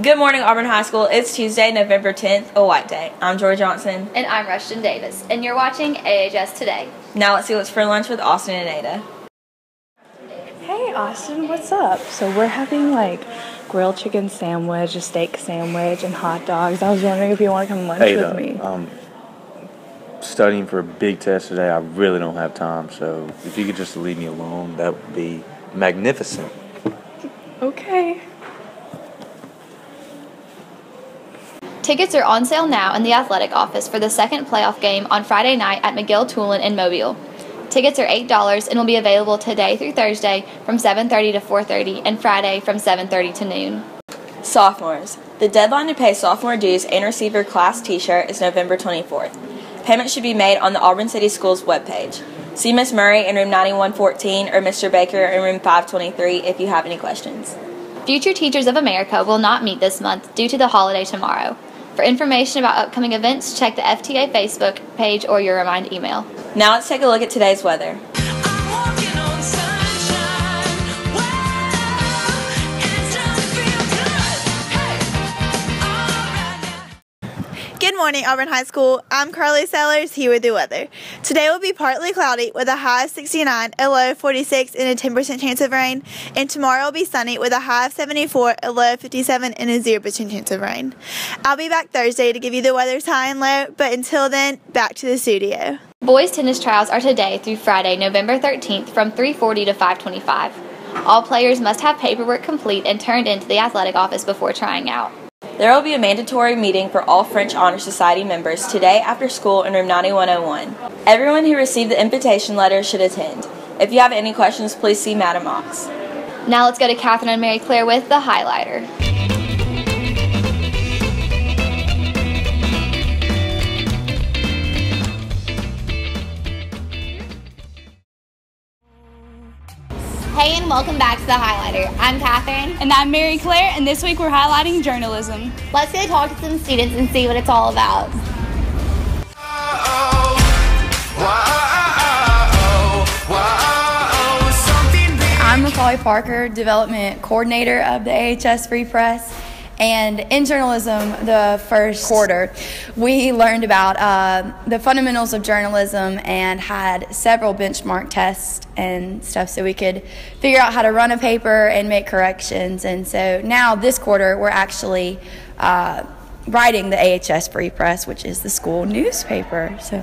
Good morning, Auburn High School. It's Tuesday, November 10th, a white day. I'm Joy Johnson. And I'm Rushton Davis, and you're watching AHS Today. Now let's see what's for lunch with Austin and Ada. Hey Austin, what's up? So we're having like grilled chicken sandwich, a steak sandwich, and hot dogs. I was wondering if you want to come lunch Ada, with me. I'm studying for a big test today. I really don't have time, so if you could just leave me alone, that would be magnificent. Okay. Tickets are on sale now in the athletic office for the second playoff game on Friday night at McGill-Toolen in Mobile. Tickets are $8 and will be available today through Thursday from 7:30 to 4:30 and Friday from 7:30 to noon. Sophomores. The deadline to pay sophomore dues and receive your class t-shirt is November 24th. Payment should be made on the Auburn City Schools webpage. See Ms. Murray in room 9114 or Mr. Baker in room 523 if you have any questions. Future Teachers of America will not meet this month due to the holiday tomorrow. For information about upcoming events, check the FTA Facebook page or your Remind email. Now let's take a look at today's weather. Morning, Auburn High School. I'm Carly Sellers here with the weather. Today will be partly cloudy with a high of 69, a low of 46, and a 10% chance of rain. And tomorrow will be sunny with a high of 74, a low of 57, and a 0% chance of rain. I'll be back Thursday to give you the weather's high and low, but until then, back to the studio. Boys tennis trials are today through Friday, November 13th from 3:40 to 5:25. All players must have paperwork complete and turned into the athletic office before trying out. There will be a mandatory meeting for all French Honor Society members today after school in room 9101. Everyone who received the invitation letter should attend. If you have any questions, please see Madam Ox. Now let's go to Catherine and Mary Claire with the highlighter. Hey, and welcome back to the highlighter. I'm Catherine. And I'm Mary Claire, and this week we're highlighting journalism. Let's go talk to some students and see what it's all about. I'm Macaulay Parker, Development Coordinator of the AHS Free Press. And in journalism, the first quarter, we learned about uh, the fundamentals of journalism and had several benchmark tests and stuff so we could figure out how to run a paper and make corrections. And so now, this quarter, we're actually uh, writing the AHS Free Press, which is the school newspaper. So.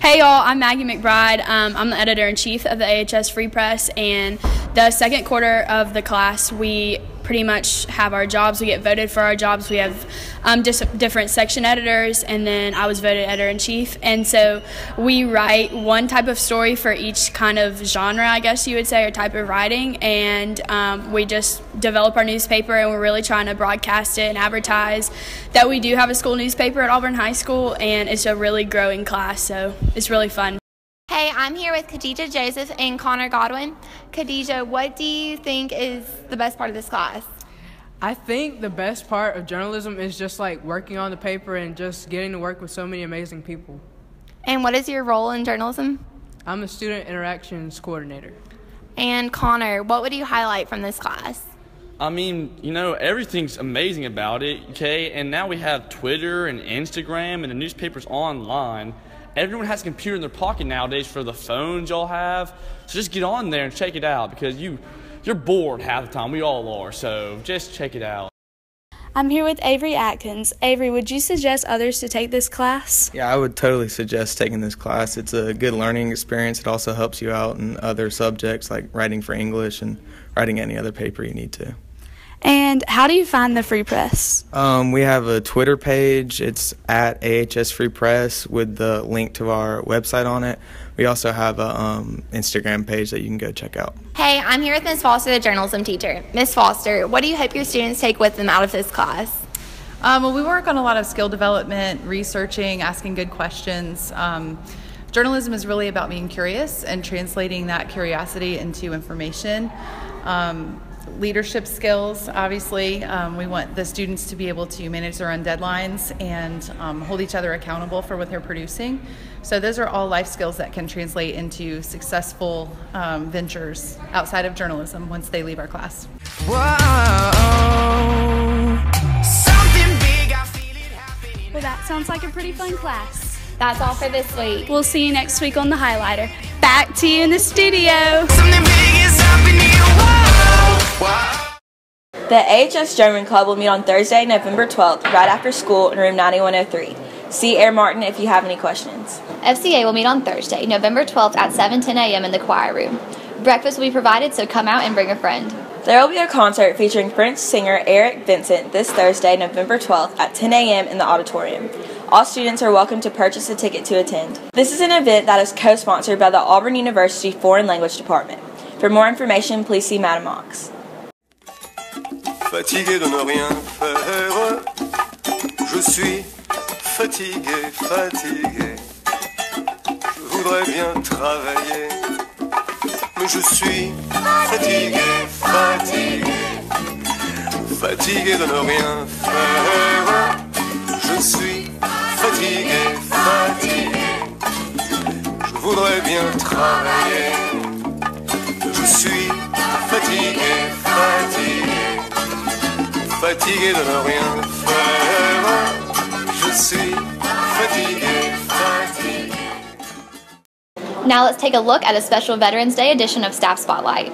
Hey y'all, I'm Maggie McBride. Um, I'm the editor in chief of the AHS Free Press, and the second quarter of the class, we pretty much have our jobs. We get voted for our jobs. We have um, dis- different section editors, and then I was voted editor in chief. And so we write one type of story for each kind of genre, I guess you would say, or type of writing. And um, we just develop our newspaper, and we're really trying to broadcast it and advertise that we do have a school newspaper at Auburn High School, and it's a really growing class, so it's really fun. Hey, I'm here with Khadijah Joseph and Connor Godwin. Khadijah, what do you think is the best part of this class? I think the best part of journalism is just like working on the paper and just getting to work with so many amazing people. And what is your role in journalism? I'm a student interactions coordinator. And Connor, what would you highlight from this class? I mean, you know, everything's amazing about it, okay? And now we have Twitter and Instagram and the newspapers online. Everyone has a computer in their pocket nowadays for the phones y'all have. So just get on there and check it out because you you're bored half the time. We all are. So just check it out. I'm here with Avery Atkins. Avery, would you suggest others to take this class? Yeah, I would totally suggest taking this class. It's a good learning experience. It also helps you out in other subjects like writing for English and writing any other paper you need to. And how do you find the Free Press? Um, we have a Twitter page. It's at AHS Free Press with the link to our website on it. We also have an um, Instagram page that you can go check out. Hey, I'm here with Ms. Foster, the journalism teacher. Ms. Foster, what do you hope your students take with them out of this class? Um, well, we work on a lot of skill development, researching, asking good questions. Um, journalism is really about being curious and translating that curiosity into information. Um, leadership skills, obviously. Um, we want the students to be able to manage their own deadlines and um, hold each other accountable for what they're producing. So, those are all life skills that can translate into successful um, ventures outside of journalism once they leave our class. Well, that sounds like a pretty fun class. That's all for this week. We'll see you next week on the highlighter. Back to you in the studio. The AHS German Club will meet on Thursday, November 12th, right after school in room 9103. See Herr Martin if you have any questions. FCA will meet on Thursday, November 12th at 7:10 a.m. in the choir room. Breakfast will be provided, so come out and bring a friend. There will be a concert featuring French singer Eric Vincent this Thursday, November 12th at 10 a.m. in the auditorium. All students are welcome to purchase a ticket to attend. This is an event that is co-sponsored by the Auburn University Foreign Language Department. For more information, please see Madam Ox. Fatigué de ne rien faire, je suis fatigué, fatigué. Je voudrais bien travailler, mais je suis fatigué, fatigué. Fatigué de ne rien faire, je suis fatigué, fatigué. Je voudrais bien travailler, Fatigué de ne rien faire, je suis fatigué, fatigué. Now let's take a look at a special Veterans Day edition of Staff Spotlight.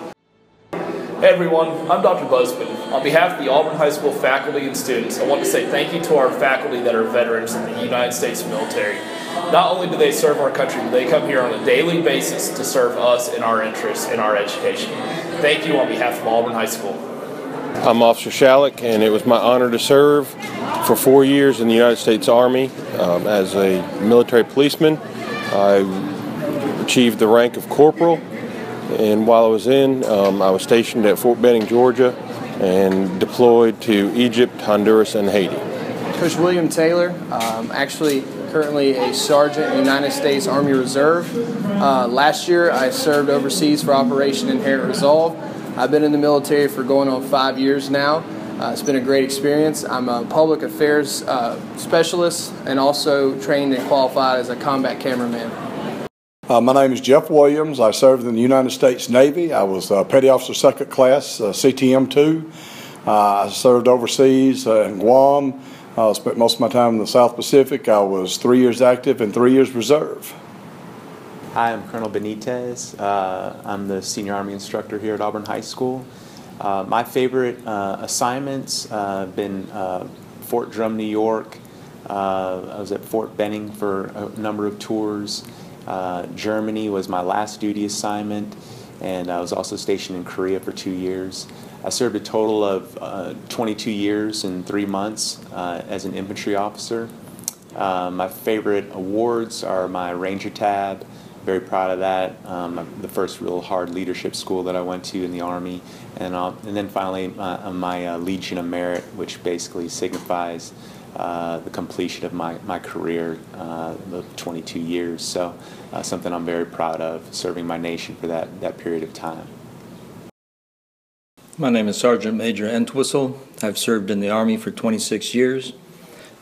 Hey everyone, I'm Dr. Busman. On behalf of the Auburn High School faculty and students, I want to say thank you to our faculty that are veterans in the United States military. Not only do they serve our country, but they come here on a daily basis to serve us in our interests in our education. Thank you on behalf of Auburn High School. I'm Officer Shallak, and it was my honor to serve for four years in the United States Army um, as a military policeman. I achieved the rank of corporal, and while I was in, um, I was stationed at Fort Benning, Georgia, and deployed to Egypt, Honduras, and Haiti. Coach William Taylor, um, actually currently a sergeant in the United States Army Reserve. Uh, last year, I served overseas for Operation Inherent Resolve. I've been in the military for going on five years now. Uh, it's been a great experience. I'm a public affairs uh, specialist and also trained and qualified as a combat cameraman. Uh, my name is Jeff Williams. I served in the United States Navy. I was Petty Officer Second Class, uh, CTM 2. Uh, I served overseas uh, in Guam. I spent most of my time in the South Pacific. I was three years active and three years reserve. Hi, I'm Colonel Benitez. Uh, I'm the senior Army instructor here at Auburn High School. Uh, my favorite uh, assignments have uh, been uh, Fort Drum, New York. Uh, I was at Fort Benning for a number of tours. Germany was my last duty assignment, and I was also stationed in Korea for two years. I served a total of 22 years and three months as an infantry officer. my favorite awards are my Ranger Tab, very proud of that. Um, the first real hard leadership school that I went to in the Army, and uh, and then finally uh, my uh, Legion of Merit, which basically signifies uh, the completion of my my career, uh, the 22 years. So uh, something I'm very proud of, serving my nation for that that period of time. My name is Sergeant Major Entwistle. I've served in the Army for 26 years.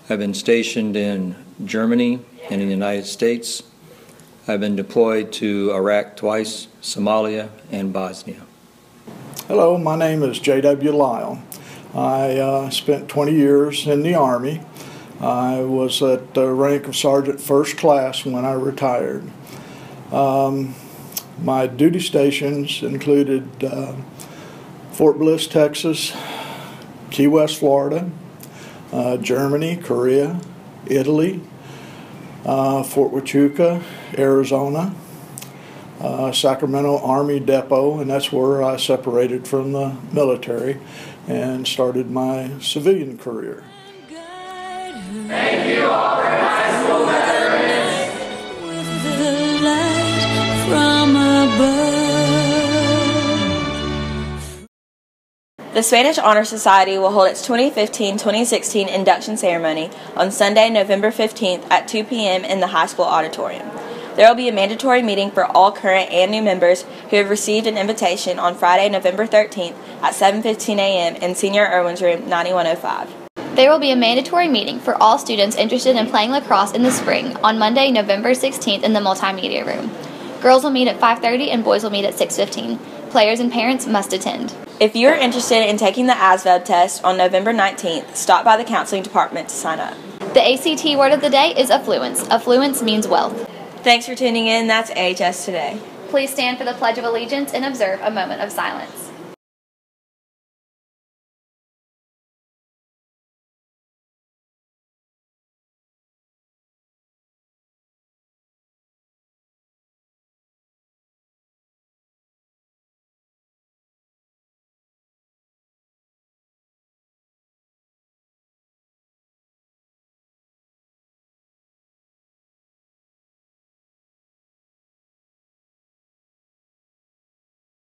I've been stationed in Germany and in the United States. I've been deployed to Iraq twice, Somalia, and Bosnia. Hello, my name is J.W. Lyle. I uh, spent 20 years in the Army. I was at the rank of Sergeant First Class when I retired. Um, my duty stations included uh, Fort Bliss, Texas, Key West, Florida, uh, Germany, Korea, Italy, uh, Fort Huachuca, Arizona, uh, Sacramento Army Depot, and that's where I separated from the military and started my civilian career. Thank you, School veterans. The Spanish Honor Society will hold its 2015-2016 induction ceremony on Sunday, November 15th at 2 p.m. in the high school auditorium. There will be a mandatory meeting for all current and new members who have received an invitation on Friday, November 13th at 7:15 a.m. in Señor Irwin's Room 9105. There will be a mandatory meeting for all students interested in playing lacrosse in the spring on Monday, November 16th in the multimedia room. Girls will meet at 5:30 and boys will meet at 6:15. Players and parents must attend. If you are interested in taking the ASVAB test on November 19th, stop by the counseling department to sign up. The ACT word of the day is affluence. Affluence means wealth. Thanks for tuning in. That's AHS Today. Please stand for the Pledge of Allegiance and observe a moment of silence.